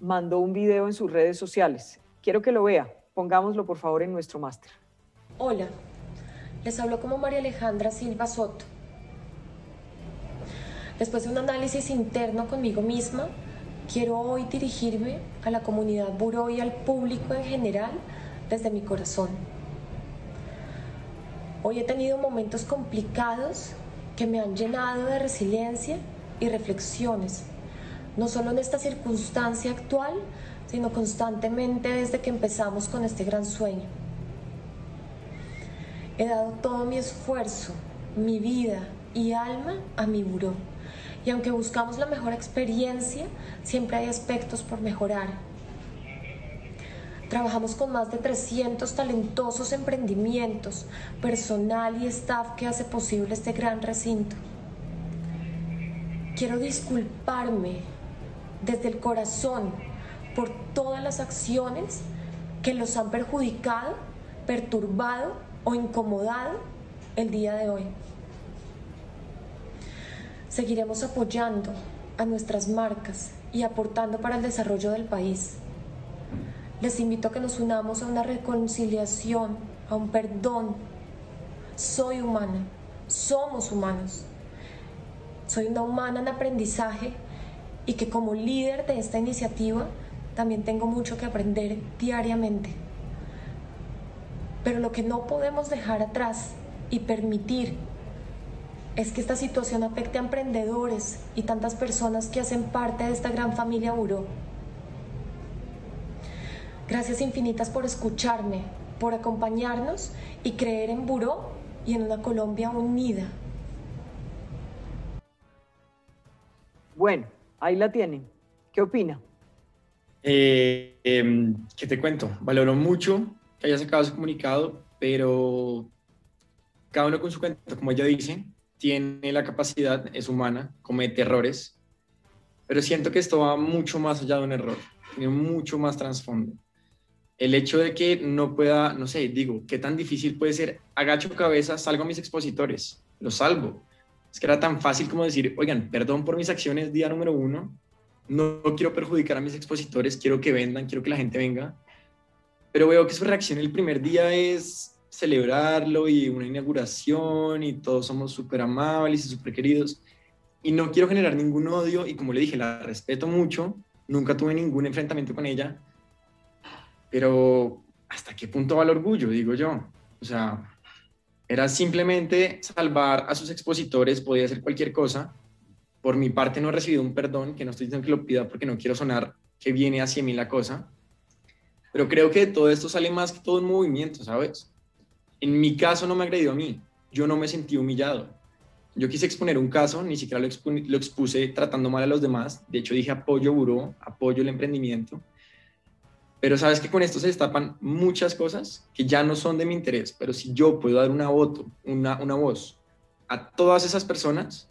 mandó un video en sus redes sociales. Quiero que lo vea. Pongámoslo por favor en nuestro máster. Hola, les hablo como María Alejandra Silva Soto. Después de un análisis interno conmigo misma, quiero hoy dirigirme a la comunidad buró y al público en general desde mi corazón. Hoy he tenido momentos complicados que me han llenado de resiliencia y reflexiones, no solo en esta circunstancia actual, sino constantemente desde que empezamos con este gran sueño. He dado todo mi esfuerzo, mi vida y alma a mi buró. Y aunque buscamos la mejor experiencia, siempre hay aspectos por mejorar. Trabajamos con más de 300 talentosos emprendimientos, personal y staff que hace posible este gran recinto. Quiero disculparme desde el corazón por todas las acciones que los han perjudicado, perturbado o incomodado el día de hoy. Seguiremos apoyando a nuestras marcas y aportando para el desarrollo del país. Les invito a que nos unamos a una reconciliación, a un perdón. Soy humana, somos humanos. Soy una humana en aprendizaje y que como líder de esta iniciativa también tengo mucho que aprender diariamente. Pero lo que no podemos dejar atrás y permitir es que esta situación afecte a emprendedores y tantas personas que hacen parte de esta gran familia Buró. Gracias infinitas por escucharme, por acompañarnos y creer en Buró y en una Colombia unida. Bueno, ahí la tienen. ¿Qué opina? Eh, em, ¿Qué te cuento? Valoro mucho que haya sacado su comunicado, pero cada uno con su cuenta, como ella dice, tiene la capacidad, es humana, comete errores, pero siento que esto va mucho más allá de un error, tiene mucho más trasfondo. El hecho de que no pueda, no sé, digo, qué tan difícil puede ser, agacho cabeza, salgo a mis expositores, los salvo. Es que era tan fácil como decir, oigan, perdón por mis acciones, día número uno, no, quiero perjudicar a mis expositores, quiero que vendan, quiero que la gente venga, pero veo que su reacción el primer día es, celebrarlo y una inauguración y todos somos súper amables y súper queridos. Y no quiero generar ningún odio y como le dije, la respeto mucho, nunca tuve ningún enfrentamiento con ella, pero ¿hasta qué punto va el orgullo? Digo yo. O sea, era simplemente salvar a sus expositores, podía hacer cualquier cosa. Por mi parte no he recibido un perdón, que no estoy diciendo que lo pida porque no quiero sonar que viene hacia mí la cosa. Pero creo que todo esto sale más que todo en movimiento, ¿sabes? En mi caso no me agredió a mí, yo no me sentí humillado. Yo quise exponer un caso, ni siquiera lo, lo expuse tratando mal a los demás. De hecho, dije apoyo buró, apoyo el emprendimiento. Pero sabes que con esto se destapan muchas cosas que ya no son de mi interés. Pero si yo puedo dar una, voto, una, una voz a todas esas personas,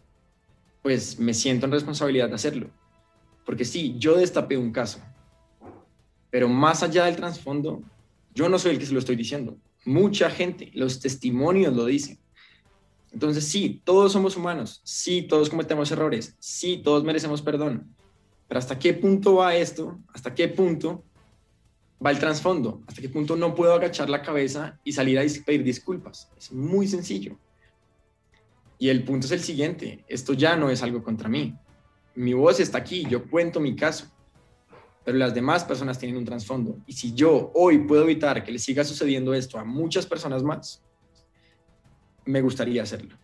pues me siento en responsabilidad de hacerlo. Porque sí, yo destapé un caso. Pero más allá del trasfondo, yo no soy el que se lo estoy diciendo mucha gente, los testimonios lo dicen. Entonces, sí, todos somos humanos, sí, todos cometemos errores, sí, todos merecemos perdón. Pero ¿hasta qué punto va esto? ¿Hasta qué punto va el trasfondo? ¿Hasta qué punto no puedo agachar la cabeza y salir a pedir disculpas? Es muy sencillo. Y el punto es el siguiente, esto ya no es algo contra mí. Mi voz está aquí, yo cuento mi caso pero las demás personas tienen un trasfondo. Y si yo hoy puedo evitar que le siga sucediendo esto a muchas personas más, me gustaría hacerlo.